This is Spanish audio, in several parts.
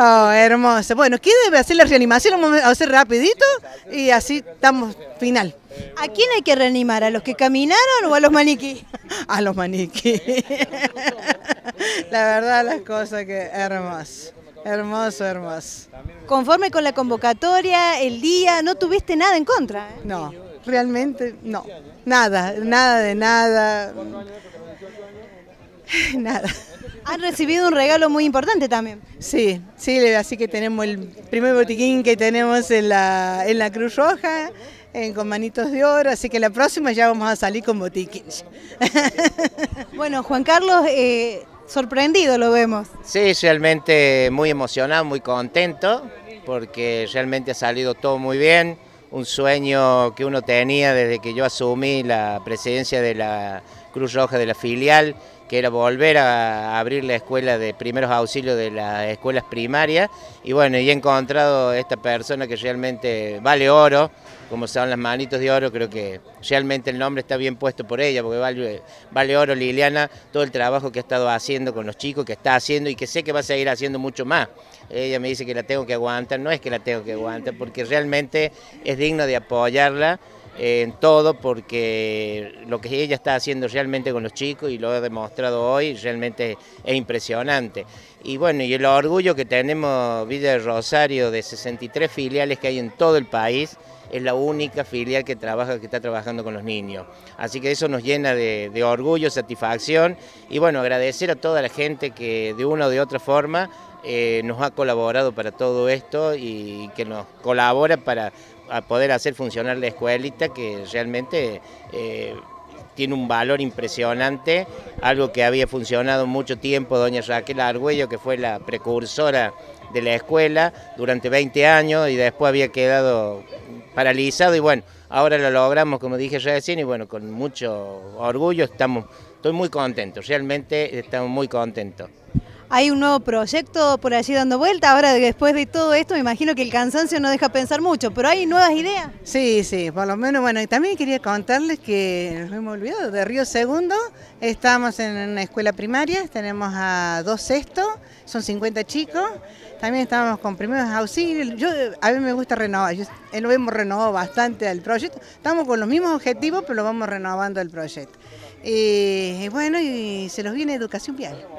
Oh, hermoso. Bueno, ¿qué debe hacer la reanimación? Lo vamos a hacer rapidito y así estamos final. ¿A quién hay que reanimar? ¿A los que caminaron o a los maniquí? A los maniquí. La verdad, las cosas que hermoso. Hermoso, hermoso. Conforme con la convocatoria, el día, no tuviste nada en contra. ¿eh? No, realmente no. Nada, nada de nada. Nada. Han recibido un regalo muy importante también. Sí, sí, así que tenemos el primer botiquín que tenemos en la, en la Cruz Roja, en, con manitos de oro, así que la próxima ya vamos a salir con botiquín. Bueno, Juan Carlos, eh, sorprendido lo vemos. Sí, realmente muy emocionado, muy contento, porque realmente ha salido todo muy bien. Un sueño que uno tenía desde que yo asumí la presidencia de la Cruz Roja de la filial, que era volver a abrir la escuela de primeros auxilios de las escuelas primarias. Y bueno, y he encontrado esta persona que realmente vale oro, como son las manitos de oro, creo que realmente el nombre está bien puesto por ella, porque vale, vale oro Liliana, todo el trabajo que ha estado haciendo con los chicos, que está haciendo y que sé que va a seguir haciendo mucho más. Ella me dice que la tengo que aguantar, no es que la tengo que aguantar, porque realmente es digno de apoyarla en todo porque lo que ella está haciendo realmente con los chicos y lo ha demostrado hoy realmente es impresionante. Y bueno, y el orgullo que tenemos Villa de Rosario de 63 filiales que hay en todo el país, es la única filial que trabaja, que está trabajando con los niños. Así que eso nos llena de, de orgullo, satisfacción y bueno, agradecer a toda la gente que de una o de otra forma eh, nos ha colaborado para todo esto y que nos colabora para poder hacer funcionar la escuelita que realmente eh, tiene un valor impresionante, algo que había funcionado mucho tiempo, doña Raquel Argüello, que fue la precursora de la escuela durante 20 años y después había quedado paralizado y bueno, ahora lo logramos como dije recién y bueno, con mucho orgullo estamos, estoy muy contento, realmente estamos muy contentos. Hay un nuevo proyecto por allí dando vuelta. Ahora, después de todo esto, me imagino que el cansancio no deja pensar mucho, pero hay nuevas ideas. Sí, sí, por lo menos, bueno, y también quería contarles que nos hemos olvidado de Río Segundo. Estamos en una escuela primaria, tenemos a dos sextos, son 50 chicos. También estamos con primeros auxilios. Yo, a mí me gusta renovar, yo, eh, lo hemos renovado bastante el proyecto. Estamos con los mismos objetivos, pero lo vamos renovando el proyecto. y bueno, y se los viene educación vial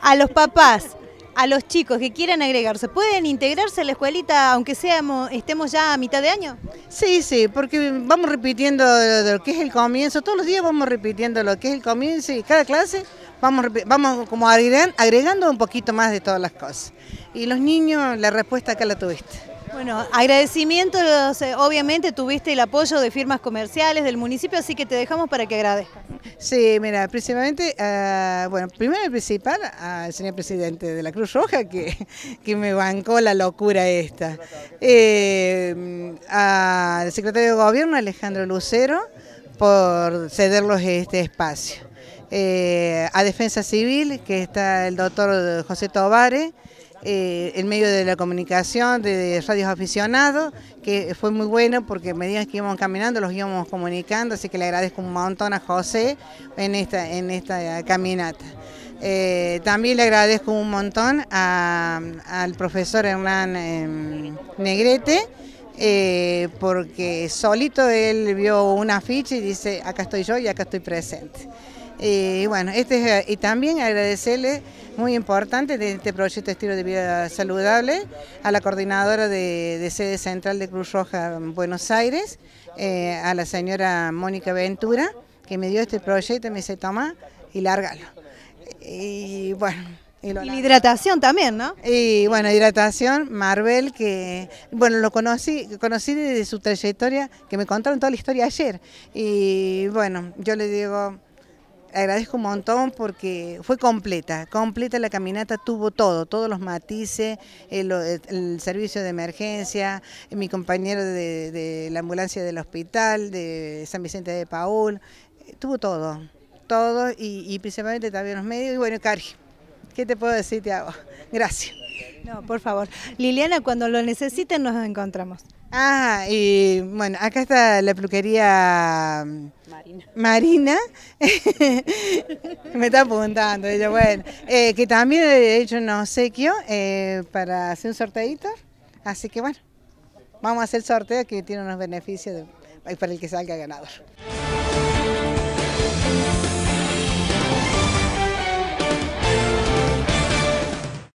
a los papás, a los chicos que quieran agregarse, ¿pueden integrarse a la escuelita aunque seamos, estemos ya a mitad de año? Sí, sí, porque vamos repitiendo lo que es el comienzo, todos los días vamos repitiendo lo que es el comienzo y cada clase vamos, vamos como agregando un poquito más de todas las cosas. Y los niños, la respuesta acá la tuviste. Bueno, agradecimientos, eh, obviamente tuviste el apoyo de firmas comerciales del municipio, así que te dejamos para que agradezcas. Sí, mira, principalmente, uh, bueno, primero y principal al señor presidente de la Cruz Roja, que, que me bancó la locura esta. Eh, al secretario de Gobierno, Alejandro Lucero, por cederlos este espacio. Eh, a Defensa Civil, que está el doctor José Tobare, eh, en medio de la comunicación de radios aficionados, que fue muy bueno porque a medida que íbamos caminando los íbamos comunicando, así que le agradezco un montón a José en esta, en esta caminata. Eh, también le agradezco un montón al profesor Hernán em, Negrete, eh, porque solito él vio una ficha y dice, acá estoy yo y acá estoy presente. Y bueno, este y también agradecerle muy importante de este proyecto Estilo de Vida Saludable a la coordinadora de, sede central de Cruz Roja en Buenos Aires, eh, a la señora Mónica Ventura, que me dio este proyecto y me dice, toma y lárgalo. Y bueno... Y, la hidratación también, ¿no? Y bueno, hidratación, Marvel, que bueno, lo conocí, conocí desde su trayectoria, que me contaron toda la historia ayer. Y bueno, yo le digo, agradezco un montón porque fue completa, completa la caminata, tuvo todo, todos los matices, el, servicio de emergencia, mi compañero de, la ambulancia del hospital, de San Vicente de Paul, tuvo todo, todo y, principalmente también los medios y bueno, Cari, ¿qué te puedo decir, te hago? Gracias. No, por favor. Liliana, cuando lo necesiten nos encontramos. Ah, y bueno, acá está la peluquería Marina. Marina. Me está apuntando ella, bueno. Eh, que también he hecho un obsequio eh, para hacer un sorteito. Así que bueno, vamos a hacer el sorteo que tiene unos beneficios para el que salga ganador.